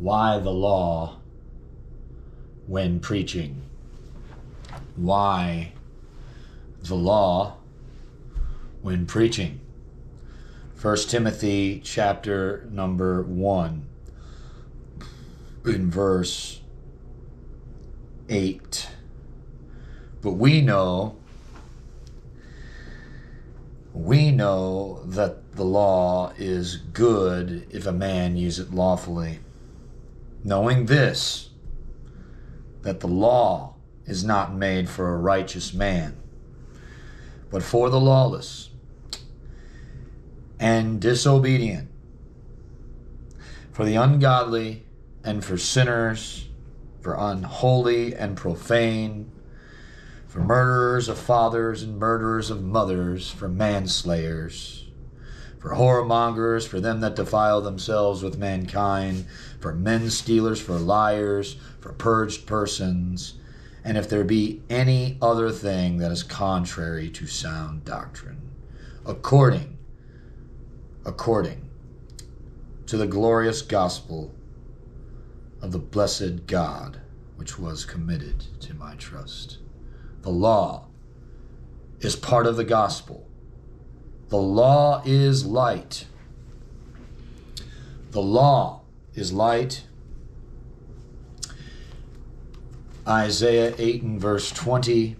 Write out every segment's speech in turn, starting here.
Why the law when preaching? Why the law when preaching? 1 Timothy chapter number 1 in verse 8. But we know we know that the law is good if a man use it lawfully. Knowing this, that the law is not made for a righteous man, but for the lawless and disobedient, for the ungodly and for sinners, for unholy and profane for murderers of fathers and murderers of mothers, for manslayers, for whoremongers, for them that defile themselves with mankind, for men stealers, for liars, for perjured persons, and if there be any other thing that is contrary to sound doctrine, according, according to the glorious gospel of the blessed God, which was committed to my trust. The law is part of the gospel. The law is light. The law is light. Isaiah 8 and verse 20.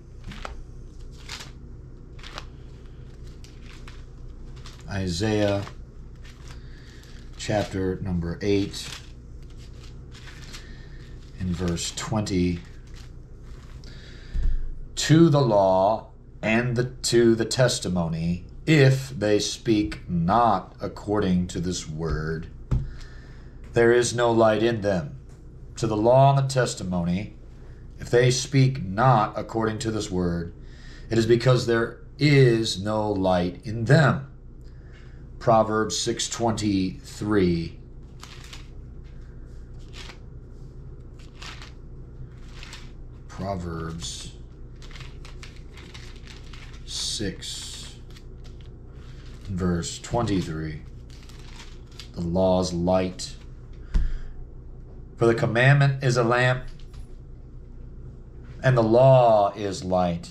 Isaiah chapter number 8 in verse 20 to the law and the, to the testimony, if they speak not according to this word, there is no light in them. To the law and the testimony, if they speak not according to this word, it is because there is no light in them. Proverbs 6:23 Proverbs 6, verse 23. The law's light. For the commandment is a lamp, and the law is light,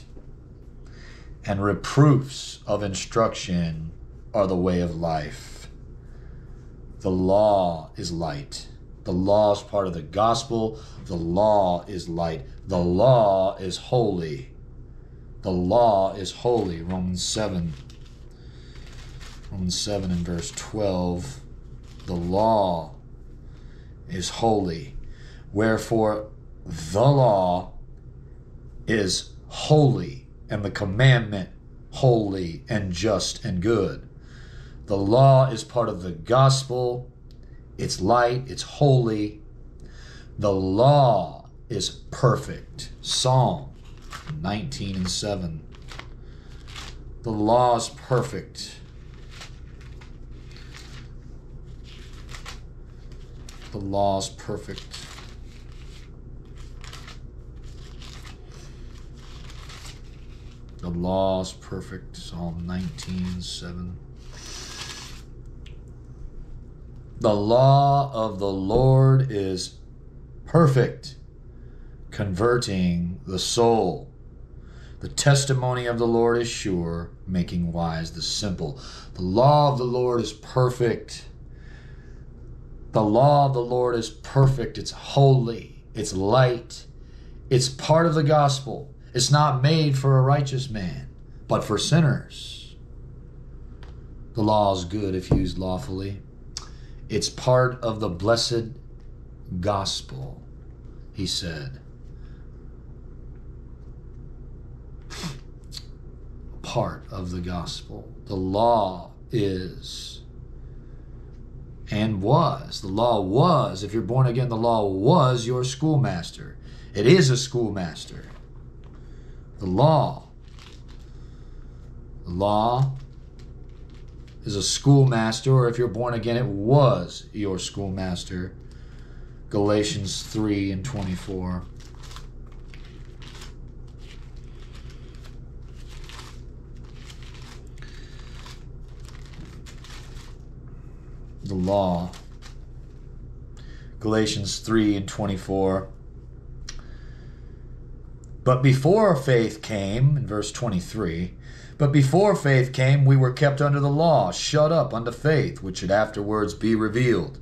and reproofs of instruction are the way of life. The law is light. The law is part of the gospel. The law is light. The law is holy. The law is holy. Romans 7. Romans 7 and verse 12. The law is holy. Wherefore the law is holy, and the commandment holy and just and good. The law is part of the gospel. It's light, it's holy. The law is perfect. Psalm 19 and 7. The law is perfect. The law is perfect. The law is perfect. Psalm 19, 7. The law of the Lord is perfect, converting the soul. The testimony of the Lord is sure, making wise the simple. The law of the Lord is perfect. The law of the Lord is perfect. It's holy. It's light. It's part of the gospel. It's not made for a righteous man, but for sinners. The law is good if used lawfully. It's part of the blessed gospel, he said. part of the gospel. The law is and was. The law was, if you're born again, the law was your schoolmaster. It is a schoolmaster. The law. The law is a schoolmaster, or if you're born again, it was your schoolmaster. Galatians 3 and 24. The law Galatians 3 and 24. But before faith came, in verse 23, but before faith came, we were kept under the law, shut up unto faith, which should afterwards be revealed.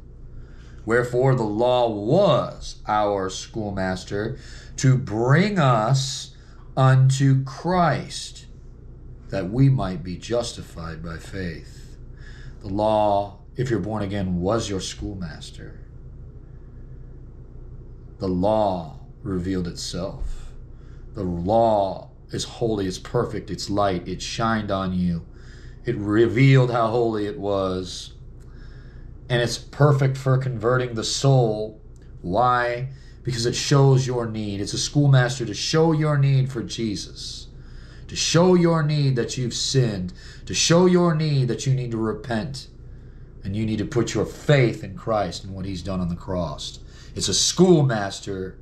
Wherefore the law was our schoolmaster to bring us unto Christ, that we might be justified by faith. The law, if you're born again, was your schoolmaster. The law revealed itself. The law is holy, it's perfect, it's light, it shined on you. It revealed how holy it was. And it's perfect for converting the soul. Why? Because it shows your need. It's a schoolmaster to show your need for Jesus, to show your need that you've sinned, to show your need that you need to repent, and you need to put your faith in Christ and what He's done on the cross. It's a schoolmaster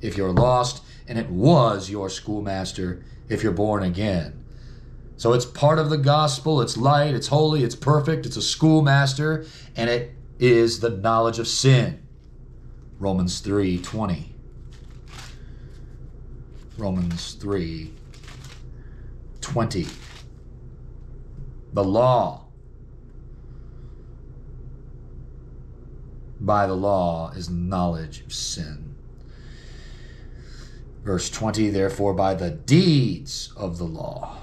if you're lost, and it was your schoolmaster if you're born again. So it's part of the gospel. It's light, it's holy, it's perfect, it's a schoolmaster, and it is the knowledge of sin. Romans 3 20. Romans 3 20. The law by the law is knowledge of sin. Verse 20, therefore, by the deeds of the law,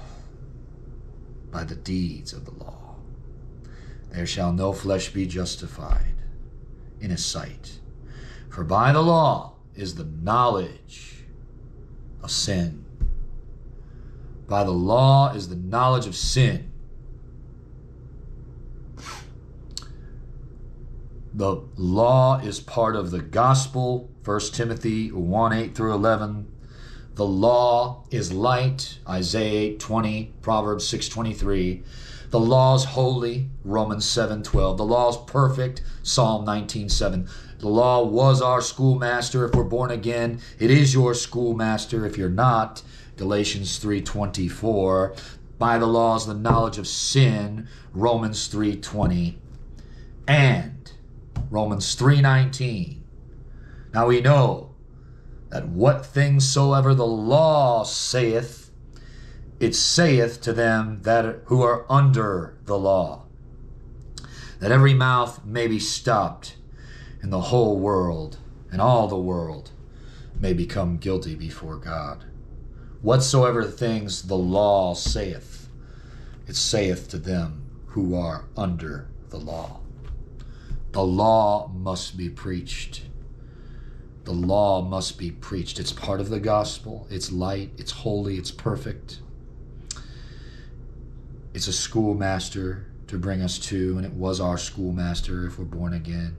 by the deeds of the law, there shall no flesh be justified in his sight. For by the law is the knowledge of sin. By the law is the knowledge of sin. The law is part of the gospel, 1 Timothy 1 8 through 11. The law is light, Isaiah 8 20, Proverbs 6 23. The law is holy, Romans 7 12. The law is perfect, Psalm 19 7. The law was our schoolmaster if we're born again. It is your schoolmaster if you're not, Galatians 3 24. By the law is the knowledge of sin, Romans 3 20. And Romans 3:19. Now we know that what things soever the law saith, it saith to them that who are under the law, that every mouth may be stopped, and the whole world and all the world may become guilty before God. Whatsoever things the law saith, it saith to them who are under the law. The law must be preached. The law must be preached. It's part of the gospel. It's light, it's holy, it's perfect. It's a schoolmaster to bring us to, and it was our schoolmaster if we're born again,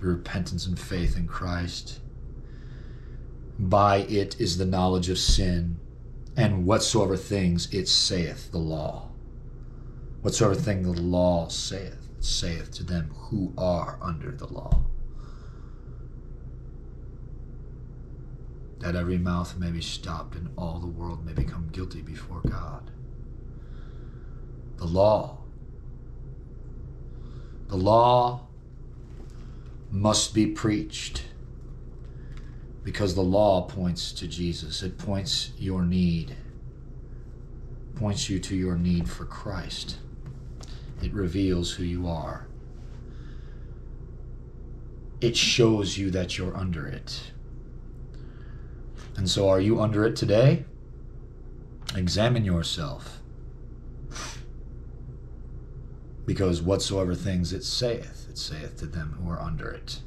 the repentance and faith in Christ. By it is the knowledge of sin, and whatsoever things it saith the law. Whatsoever thing the law saith saith to them who are under the law. That every mouth may be stopped and all the world may become guilty before God. The law. The law must be preached because the law points to Jesus. It points your need, points you to your need for Christ. It reveals who you are. It shows you that you're under it. And so, are you under it today? Examine yourself. Because whatsoever things it saith, it saith to them who are under it.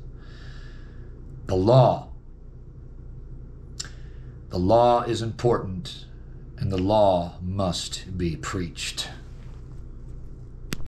The law. The law is important, and the law must be preached.